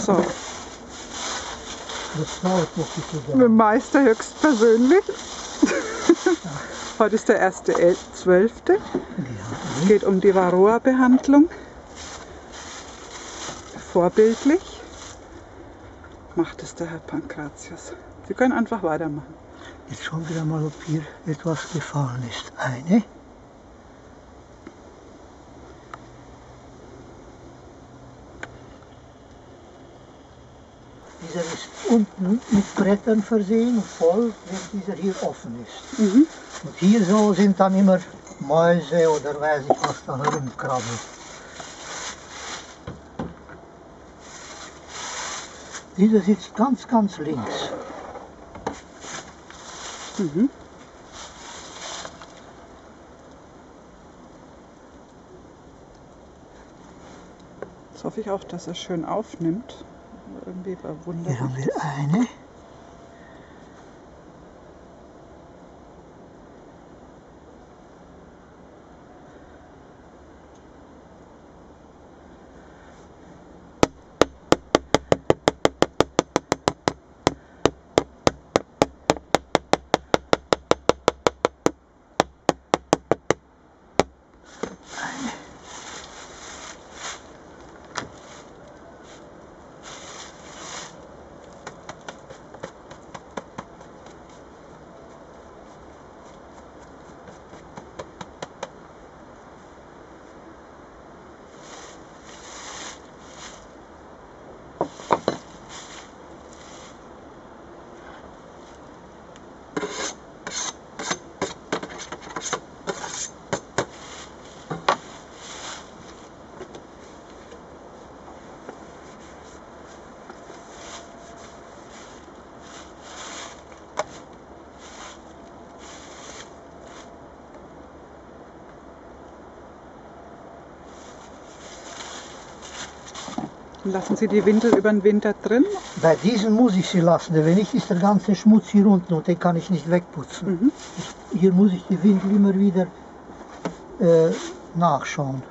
So, mit dem Meister höchstpersönlich. Heute ist der 1.12. Es geht um die Varroa-Behandlung. Vorbildlich macht es der Herr Pankratius. Sie können einfach weitermachen. Jetzt schauen wir mal, ob hier etwas gefallen ist. Eine. Dieser ist unten mit Brettern versehen voll, während dieser hier offen ist. Mhm. Und hier so sind dann immer Mäuse oder weiß ich was da herumkrabbelt. Dieser sitzt ganz, ganz links. Mhm. Jetzt hoffe ich auch, dass er schön aufnimmt. Irgendwie verwundert Hier haben wir eine. Lassen Sie die Windel über den Winter drin? Bei diesen muss ich sie lassen, denn wenn nicht, ist der ganze Schmutz hier unten und den kann ich nicht wegputzen. Mhm. Hier muss ich die Windel immer wieder äh, nachschauen.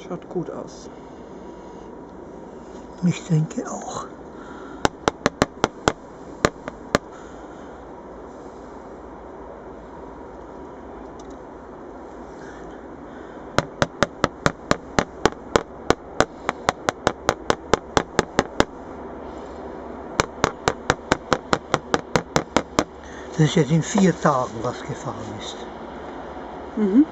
Schaut gut aus. Ich denke auch. Das ist jetzt in vier Tagen, was gefallen ist. Mhm.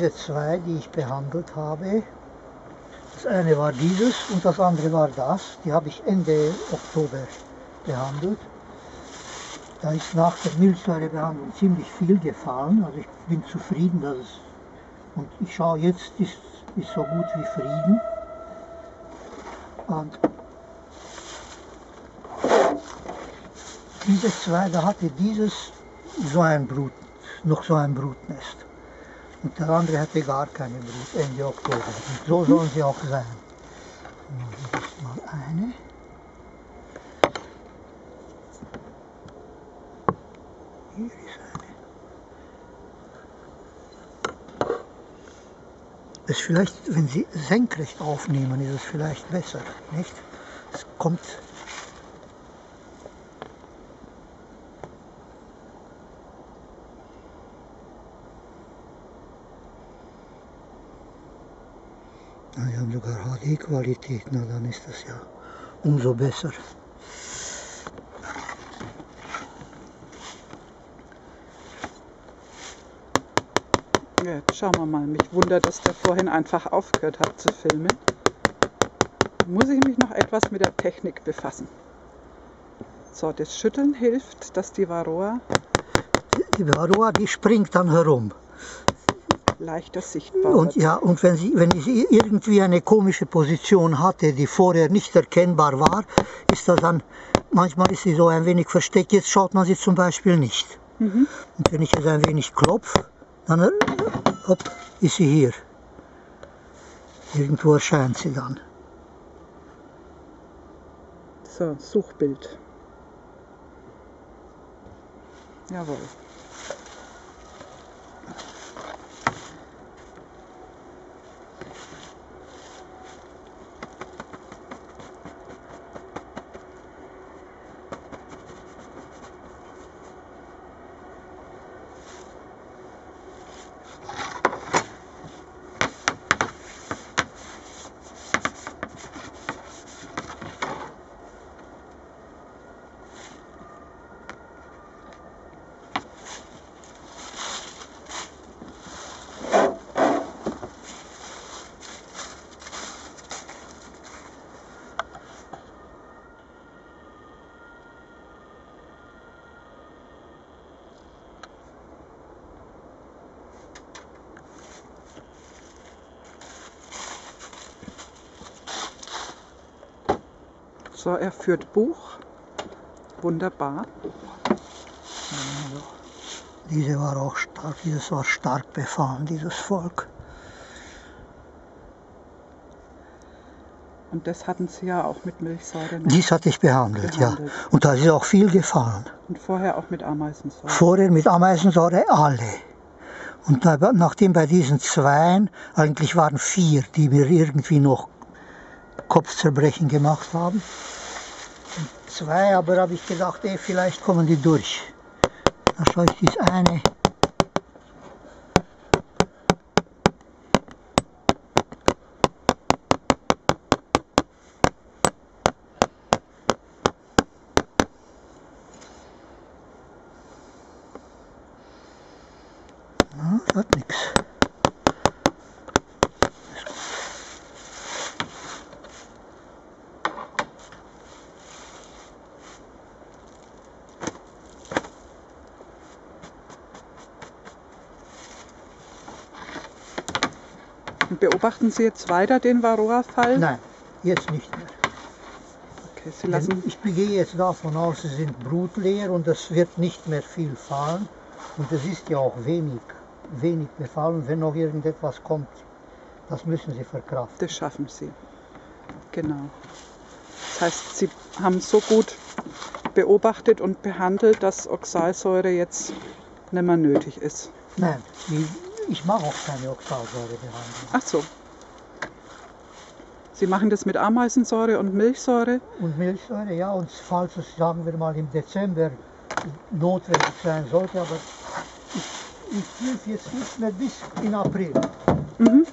Diese zwei, die ich behandelt habe, das eine war dieses und das andere war das. Die habe ich Ende Oktober behandelt. Da ist nach der Milchsäurebehandlung ziemlich viel gefallen. Also ich bin zufrieden, dass es und ich schaue jetzt, ist, ist so gut wie Frieden. Und diese zwei, da hatte dieses so ein Brut, noch so ein Brutnest. Und der andere hatte gar keine Brut, Ende Oktober. Und so sollen sie auch sein. Hier ist mal eine. Hier ist eine. Das ist vielleicht, wenn Sie senkrecht aufnehmen, ist es vielleicht besser, nicht? Es kommt Haben sogar HD-Qualität, na dann ist das ja umso besser. Ja, jetzt schauen wir mal. Mich wundert, dass der vorhin einfach aufgehört hat zu filmen. muss ich mich noch etwas mit der Technik befassen. So, das Schütteln hilft, dass die Varroa Die Varroa, die springt dann herum. Leichter sichtbar Und ja, und wenn sie, wenn sie irgendwie eine komische Position hatte, die vorher nicht erkennbar war, ist das dann, manchmal ist sie so ein wenig versteckt. Jetzt schaut man sie zum Beispiel nicht. Mhm. Und wenn ich jetzt ein wenig klopfe, dann hopp, ist sie hier. Irgendwo erscheint sie dann. So, Suchbild. Jawohl. So, er führt Buch. Wunderbar. Diese war auch stark, dieses war stark befallen, dieses Volk. Und das hatten Sie ja auch mit Milchsäure noch. Dies hatte ich behandelt, Behandelt. ja. Und da ist auch viel gefallen. Und vorher auch mit Ameisensäure. Vorher mit Ameisensäure alle. Und da, nachdem bei diesen zweien, eigentlich waren vier, die mir irgendwie noch Kopfzerbrechen gemacht haben. Zwei, aber habe ich gedacht, ey, vielleicht kommen die durch. Da schaue ich dies eine. Ja, hat nichts. Und beobachten Sie jetzt weiter den Varroa-Fall? Nein, jetzt nicht mehr. Okay, Sie lassen. Ich gehe jetzt davon aus, sie sind brutleer und es wird nicht mehr viel fallen. Und es ist ja auch wenig, wenig befallen. Wenn noch irgendetwas kommt, das müssen sie verkraften. Das schaffen Sie. Genau. Das heißt, Sie haben so gut beobachtet und behandelt, dass Oxalsäure jetzt nicht mehr nötig ist. Nein, die, ich mache auch keine Oxalsäurebehandlung. Ach so. Sie machen das mit Ameisensäure und Milchsäure. Und Milchsäure, ja, und falls es, sagen wir mal, im Dezember notwendig sein sollte, aber ich, ich prüfe jetzt nicht mehr bis in April. Mhm.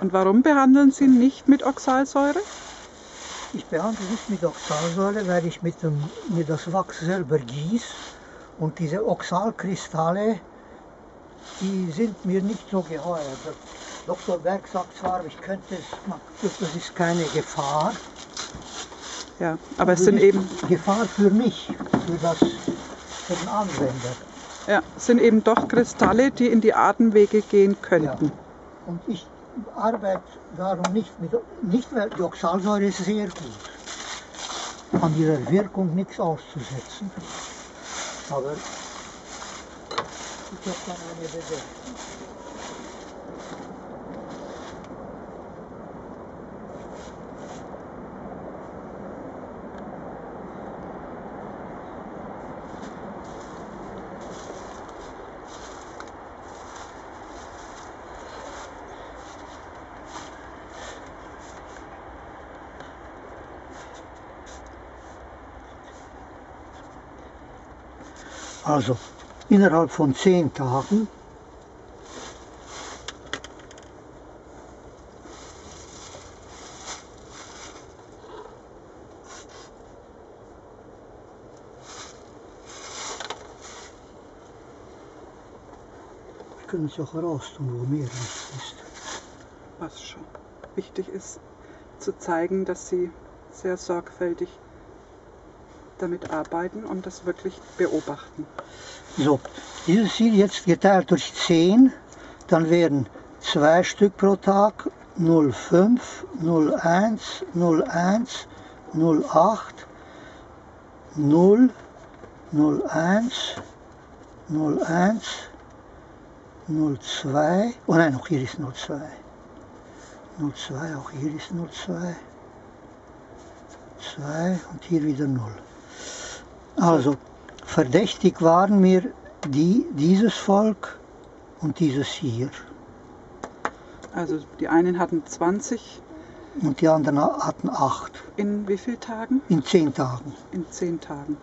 Und warum behandeln Sie nicht mit Oxalsäure? Ich behandle nicht mit Oxalsäure, weil ich mit dem, mir das Wachs selber gieße. Und diese Oxalkristalle, die sind mir nicht so geheuer. Der Dr. Berg sagt zwar, ich könnte es, das ist keine Gefahr. Ja, aber es sind eben, Gefahr für mich, für, das, für den Anwender. ja, sind eben doch Kristalle, die in die Atemwege gehen könnten. Und ich arbeite darum nicht mit, nicht weil die Oxalsäure ist sehr gut. An ihrer Wirkung nichts auszusetzen. Aber ich habe dann eine Bedenken. Also innerhalb von zehn Tagen können Sie auch raus tun, wo mehr ist. Was schon wichtig ist, zu zeigen, dass sie sehr sorgfältig damit arbeiten und das wirklich beobachten. So, dieses hier jetzt geteilt durch 10, dann wären zwei Stück pro Tag 05, 01, 01, 08, 0, 01, 01, 02. Oh nein, auch hier ist 02. 02, auch hier ist 02. 2 und hier wieder 0. Also, verdächtig waren mir die, dieses Volk und dieses hier. Also die einen hatten 20 Und die anderen hatten 8 in wie vielen Tagen? in 10 Tagen. In 10 Tagen.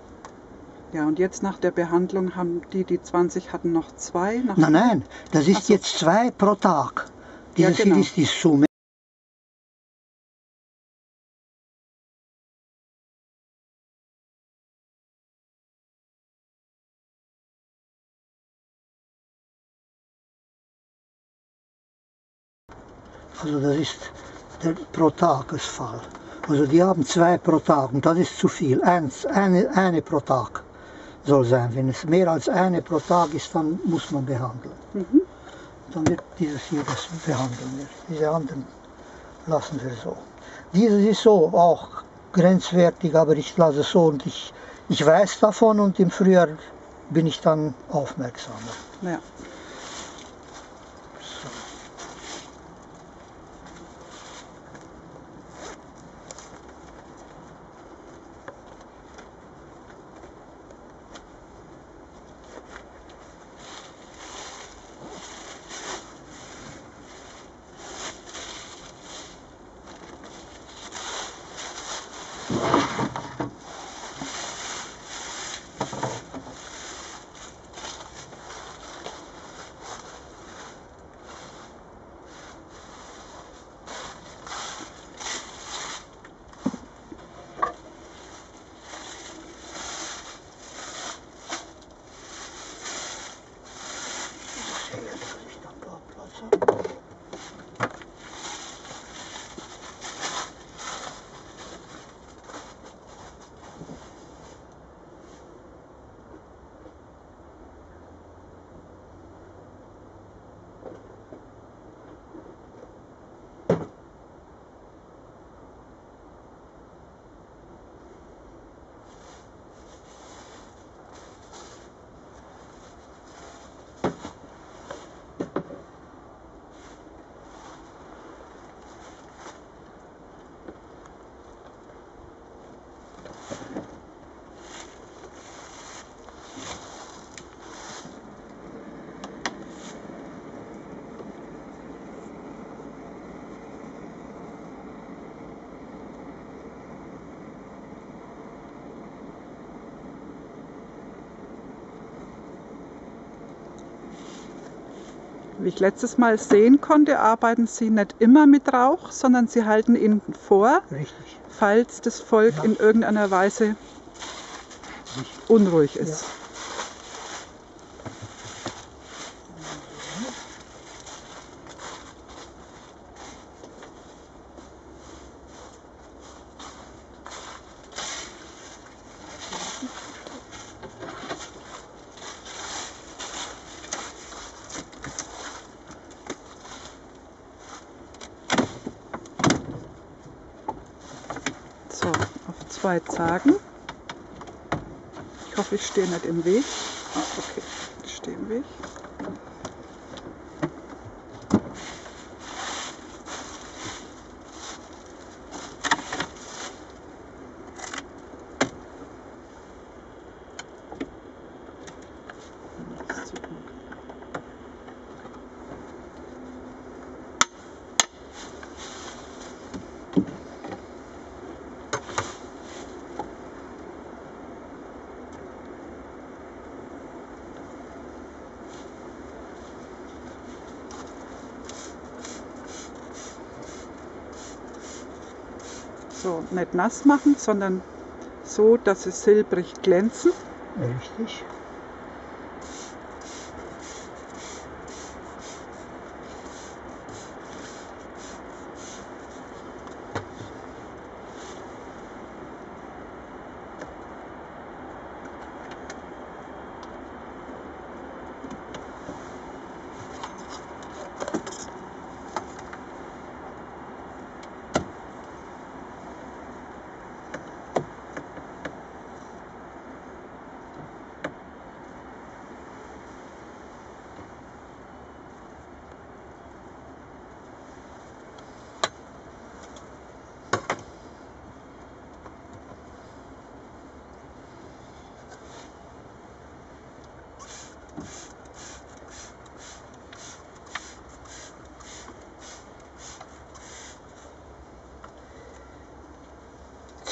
Ja, und jetzt nach der Behandlung haben die, die 20 hatten noch zwei. Nein, nein, das ist so. jetzt 2 pro Tag. Ja, Dieses genau. hier ist die Summe. Also das ist der pro Tagesfall. Also die haben zwei pro Tag und das ist zu viel. Eins, eine, eine pro Tag soll sein. Wenn es mehr als eine pro Tag ist, dann muss man behandeln. Mhm. Dann wird dieses hier das behandeln wir. Diese anderen lassen wir so. Dieses ist so auch grenzwertig, aber ich lasse es so und ich, ich weiß davon und im Frühjahr bin ich dann aufmerksamer. Ja. Wie ich letztes Mal sehen konnte, arbeiten sie nicht immer mit Rauch, sondern sie halten ihn vor, Richtig. falls das Volk Ja. in irgendeiner Weise unruhig ist. So, zwei Zagen. Ich hoffe, ich stehe nicht im Weg. Ah, okay, ich stehe im Weg. So, nicht nass machen, sondern so, dass sie silbrig glänzen. Richtig.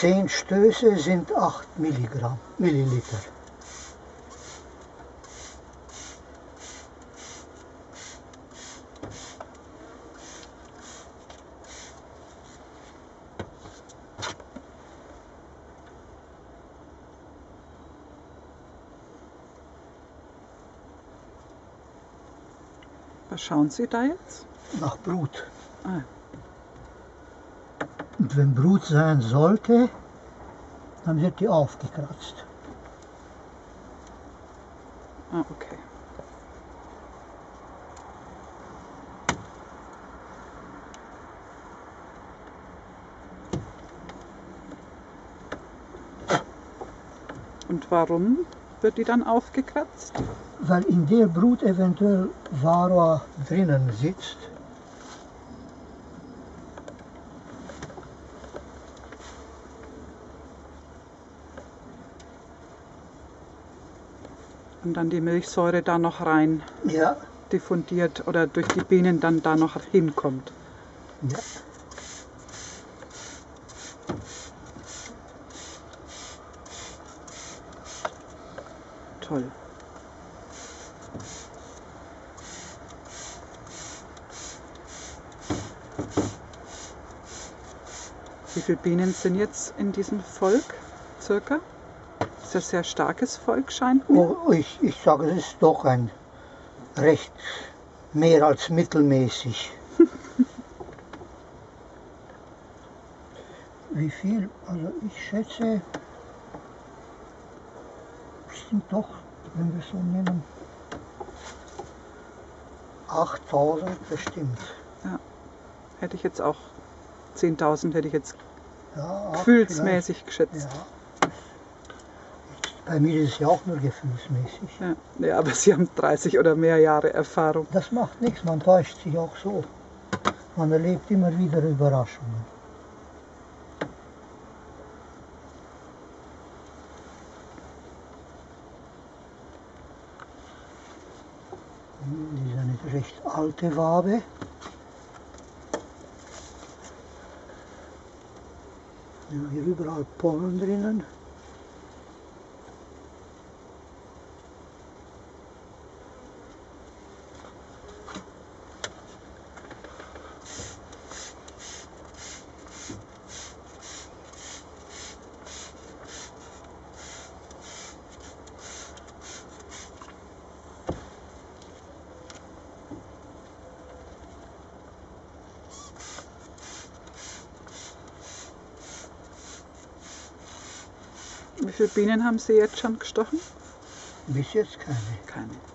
10 Stöße sind 8 Milligramm, Milliliter. Was schauen Sie da jetzt? nach Brut. Ah, Und wenn Brut sein sollte, dann wird die aufgekratzt. ah okay. Und warum wird die dann aufgekratzt? Weil in der Brut eventuell Varroa drinnen sitzt. Und dann die Milchsäure da noch rein Ja, diffundiert oder durch die Bienen dann da noch hinkommt. ja. Toll. Wie viele Bienen sind jetzt in diesem Volk circa? Das ist ein sehr starkes Volk, scheint mir. Oh, ich, ich sage, es ist doch ein recht mehr als mittelmäßig. Wie viel? Also ich schätze, es sind doch, wenn wir so nehmen, 8000 bestimmt. Hätte ich jetzt auch 10.000 hätte ich jetzt Ja, gefühlsmäßig geschätzt. Ja. Bei mir ist es ja auch nur gefühlsmäßig. Ja. ja, aber Sie haben 30 oder mehr Jahre Erfahrung. Das macht nichts, man täuscht sich auch so. Man erlebt immer wieder Überraschungen. Hm, Die ist eine recht alte Wabe. Ja, hier überall Pollen drinnen. Wie viele Bienen haben Sie jetzt schon gestochen? Bis jetzt keine. Keine.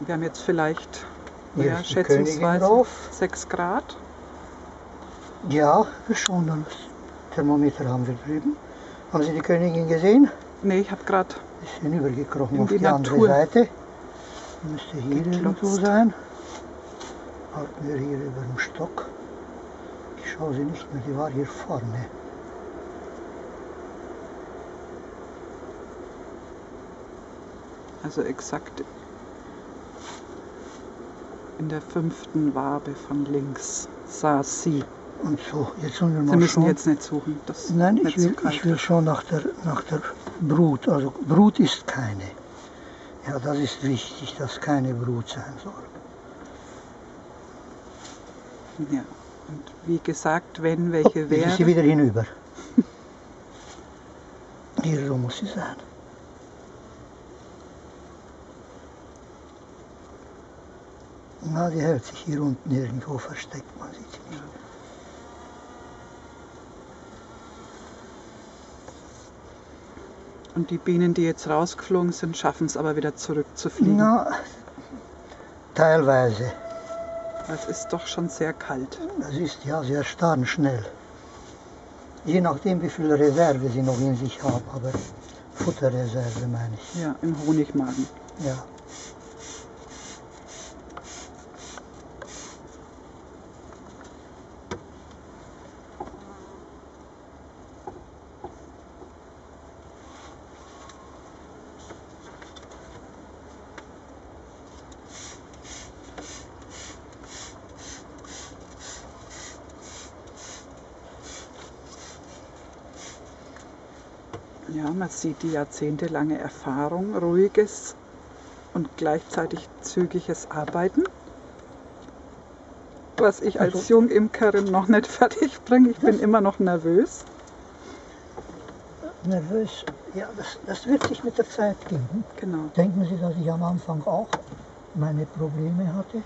Wir haben jetzt vielleicht ja, schätzungsweise drauf. 6 Grad. Ja, schon. Das Thermometer haben wir drüben. Haben Sie die Königin gesehen? Nee, ich habe gerade Ist hinübergekrochen In auf die die, andere. Seite. Müsste hier Geklotzt. irgendwo sein. Halten wir hier über dem Stock. Ich schaue sie nicht mehr, die war hier vorne. also exakt in der fünften Wabe von links saß sie. Und so, jetzt sollen wir mal Sie müssen schauen. jetzt nicht suchen. Das Nein, ich will, ich will schon nach der, nach der Brut. Also Brut ist keine. Ja, das ist wichtig, dass keine Brut sein soll. Ja. Und wie gesagt, wenn welche Hopp, jetzt ist sie wäre, wieder hinüber. Hier so muss sie sein. Na, die hält sich hier unten irgendwo versteckt, man sieht sie nicht. Und die Bienen, die jetzt rausgeflogen sind, schaffen es aber wieder zurückzufliegen. Na, teilweise. Es ist doch schon sehr kalt. Das ist ja sehr stark schnell. Je nachdem, wie viel Reserve sie noch in sich haben, aber Futterreserve meine ich. Ja, im Honigmagen. Ja. Sieht die jahrzehntelange Erfahrung, ruhiges und gleichzeitig zügiges Arbeiten, was ich als Also- Jungimkerin noch nicht fertig bringe. Ich bin immer noch nervös. Nervös, ja, das, das wird sich mit der Zeit geben. Genau. Denken Sie, dass ich am Anfang auch meine Probleme hatte?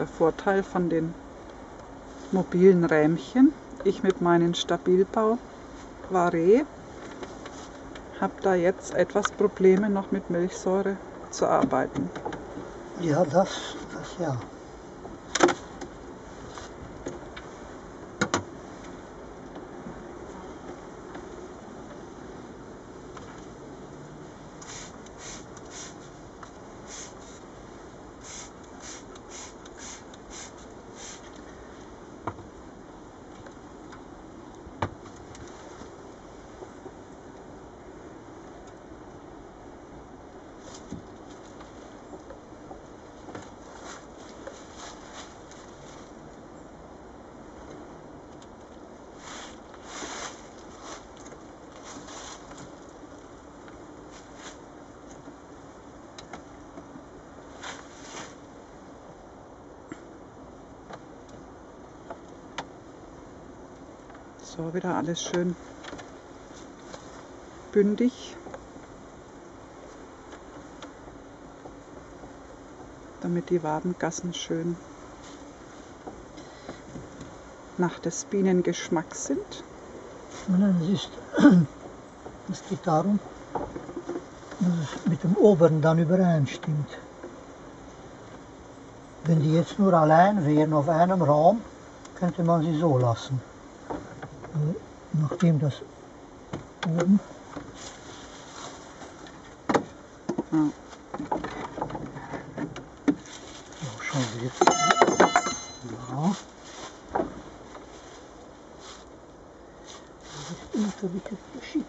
Der Vorteil von den mobilen Rähmchen. Ich mit meinem Stabilbau Varé habe da jetzt etwas Probleme noch mit Milchsäure zu arbeiten. Ja, das, das ja. So, wieder alles schön bündig. Damit die Wabengassen schön nach des Bienengeschmacks sind. Nein, es ist, es geht darum, dass es mit dem oberen dann übereinstimmt. Wenn die jetzt nur allein wären auf einem Raum, könnte man sie so lassen. Aber nachdem das oben Ja. so schauen wir jetzt. Ja. Das ist schick.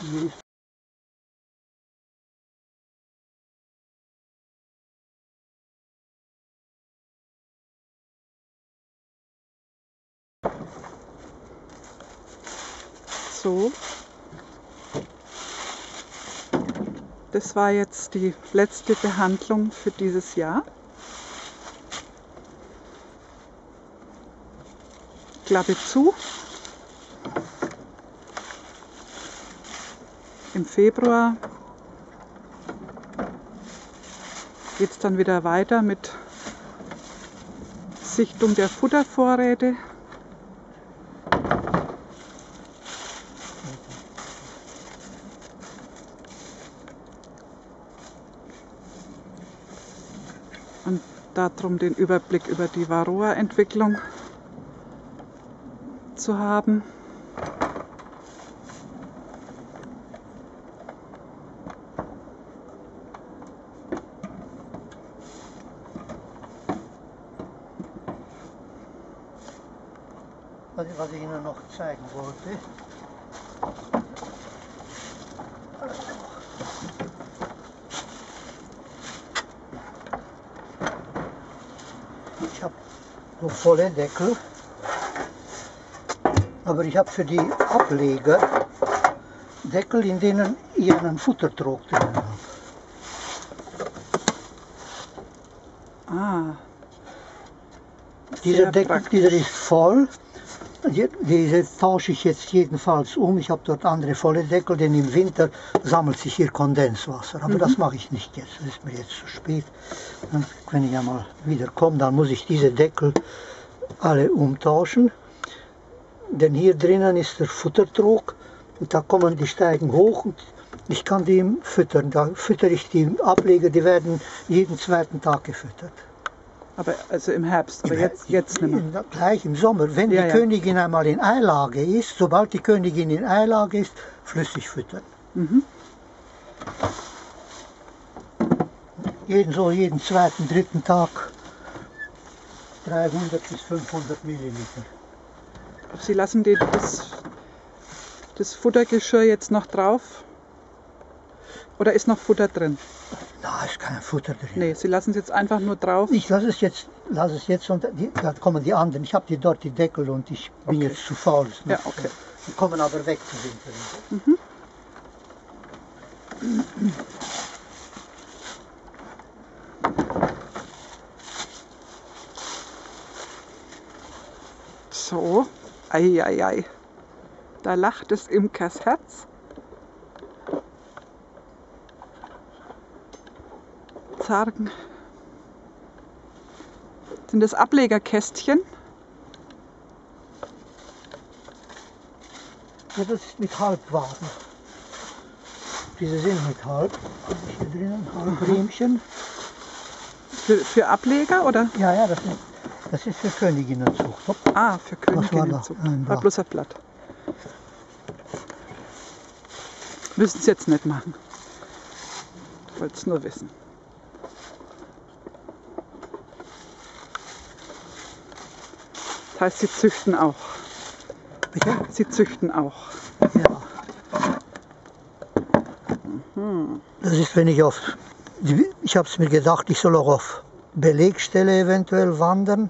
Hier ist So. Das war jetzt die letzte Behandlung für dieses Jahr. Klappe zu. Im Februar geht es dann wieder weiter mit Sichtung der Futtervorräte. Und darum den Überblick über die Varroa-Entwicklung zu haben. was, was ich Ihnen noch zeigen wollte. Ich habe so volle Deckel, aber ich habe für die Ableger Deckel, in denen ich einen Futtertrog drin habe. Ah, Dieser Deckel, praktisch. dieser ist voll. Die- Diese tausche ich jetzt jedenfalls um. Ich habe dort andere volle Deckel, denn im Winter sammelt sich hier Kondenswasser. Aber das mache ich nicht jetzt, das ist mir jetzt zu spät. Wenn ich einmal wieder komme, dann muss ich diese Deckel alle umtauschen. Denn hier drinnen ist der Futtertrog und da kommen die Steigen hoch und ich kann die füttern. Da füttere ich die Ableger, die werden jeden zweiten Tag gefüttert. Aber also im Herbst, aber Im jetzt, jetzt nicht mehr. Gleich im Sommer, wenn Ja, die ja. Königin einmal in Eilage ist, sobald die Königin in Eilage ist, flüssig füttern. Mhm. Jeden, so jeden zweiten, dritten Tag 300 bis 500 Milliliter. Sie lassen die, das, das Futtergeschirr jetzt noch drauf? Oder ist noch Futter drin? Da ist kein Futter drin. Nee, Sie lassen es jetzt einfach nur drauf. Ich lasse es jetzt, lasse es jetzt und die, da kommen die anderen. Ich habe die dort die Deckel und ich bin Okay. jetzt zu faul. es Ja, okay. Die kommen aber weg zu Winter. So, ei. Da lacht des Imkers Herz. Zargen. Sind das Ablegerkästchen? Ja, das ist mit Halbwagen. Diese sind mit Halb. Was ist hier drinnen? Halbrähmchen. Für, für Ableger oder? Ja, ja, das ist, das ist für Königinnenzucht. Ah, für war. Ein War Blatt. bloß ein Blatt. Müssen Sie jetzt nicht machen. Ich wollte es nur wissen. Das heißt, Sie züchten auch. Bitte? Sie züchten auch. Ja. Das ist, wenn ich auf. Ich habe es mir gedacht, ich soll auch auf Belegstelle eventuell wandern.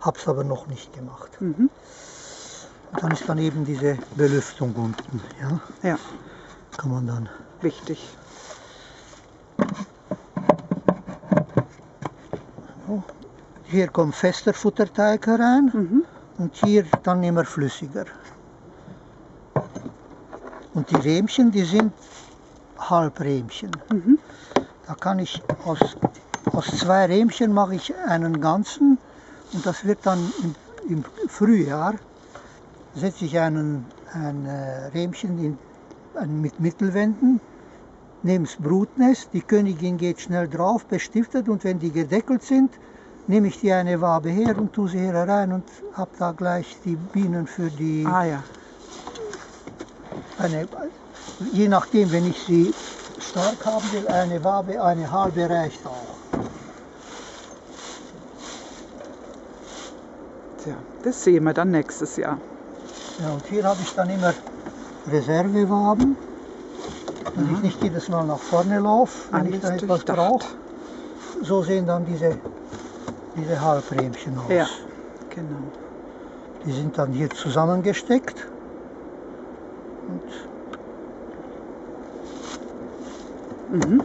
Habe es aber noch nicht gemacht. Mhm. Und dann ist dann eben diese Belüftung unten. Ja, Ja, kann man dann. wichtig. Hier kommt fester Futterteig herein Mhm. und hier dann immer flüssiger. Und die Rähmchen, die sind Halbrähmchen. Mhm. Da kann ich aus, aus zwei Rähmchen mache ich einen ganzen und das wird dann im, im Frühjahr setze ich einen, ein äh, Rähmchen in, ein, mit Mittelwänden, nehme das Brutnest, die Königin geht schnell drauf, bestiftet und wenn die gedeckelt sind, nehme ich die eine Wabe her und tue sie hier rein und habe da gleich die Bienen für die Ah ja. eine, je nachdem, wenn ich sie stark haben will, eine Wabe, eine halbe reicht auch. Tja, das sehen wir dann nächstes Jahr. Ja, und hier habe ich dann immer Reservewaben, dass ich nicht jedes Mal nach vorne laufe, wenn ich Alles da etwas brauche. So sehen dann diese, diese Halbrähmchen aus. Ja, genau. Die sind dann hier zusammengesteckt. Und Mhm.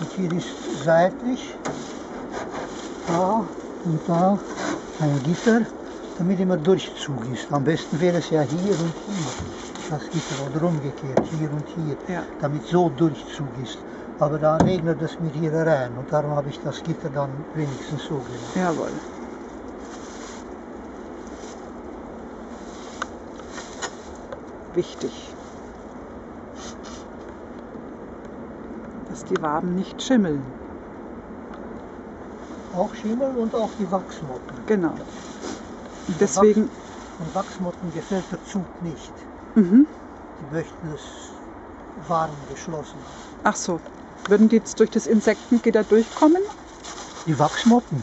Und hier ist seitlich, da und da ein Gitter, damit immer Durchzug ist. Am besten wäre es ja hier und hier, das Gitter, oder umgekehrt, hier und hier, Ja. damit so Durchzug ist. Aber da regnet es mir hier rein und darum habe ich das Gitter dann wenigstens so gemacht. Jawohl. Wichtig, dass die Waben nicht schimmeln. Auch Schimmel und auch die Wachsmotten. Genau. Und deswegen, Und Wachsmotten gefällt der Zug nicht. Mhm. Die möchten es warm geschlossen. ach so, würden die jetzt durch das Insektengitter durchkommen? Die Wachsmotten,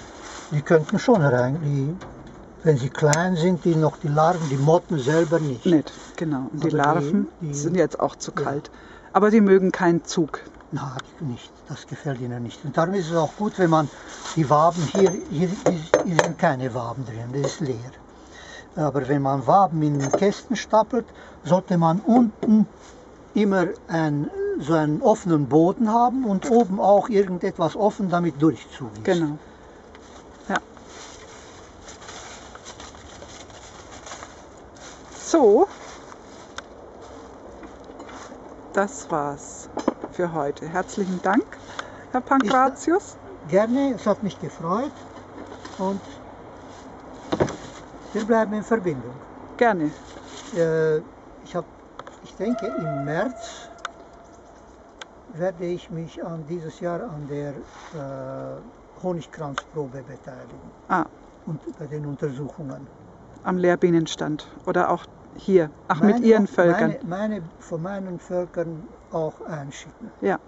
die könnten schon rein. Die, wenn sie klein sind, die noch die Larven, die Motten selber nicht. Nicht, genau. Und die Aber die- Larven die- sind jetzt auch zu Ja. kalt. Aber die mögen keinen Zug. Na, nicht. Das gefällt ihnen nicht. Und darum ist es auch gut, wenn man die Waben hier, hier, hier sind keine Waben drin, das ist leer. Aber wenn man Waben in den Kästen stapelt, sollte man unten immer ein, so einen offenen Boden haben und oben auch irgendetwas offen, damit Durchzug ist. Genau. Ja. So. Das war's für heute. Herzlichen Dank, Herr Pankratius. Gerne, es hat mich gefreut und wir bleiben in Verbindung. Gerne. Äh, ich, hab, ich denke, im März werde ich mich an dieses Jahr an der äh, Honigkranzprobe beteiligen Ah, und bei den Untersuchungen. am Lehrbienenstand. Oder auch hier. Ach, mit Meine- Ihren Völkern. Meine, meine, von meinen Völkern auch einschicken. Ja.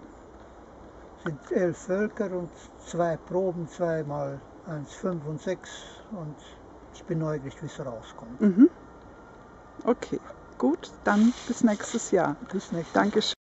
Es sind elf Völker und zwei Proben, zweimal 1,5 und 6 und ich bin neugierig, wie es rauskommt. Mhm. Okay, gut. Dann bis nächstes Jahr. Bis nächstes Dankeschön.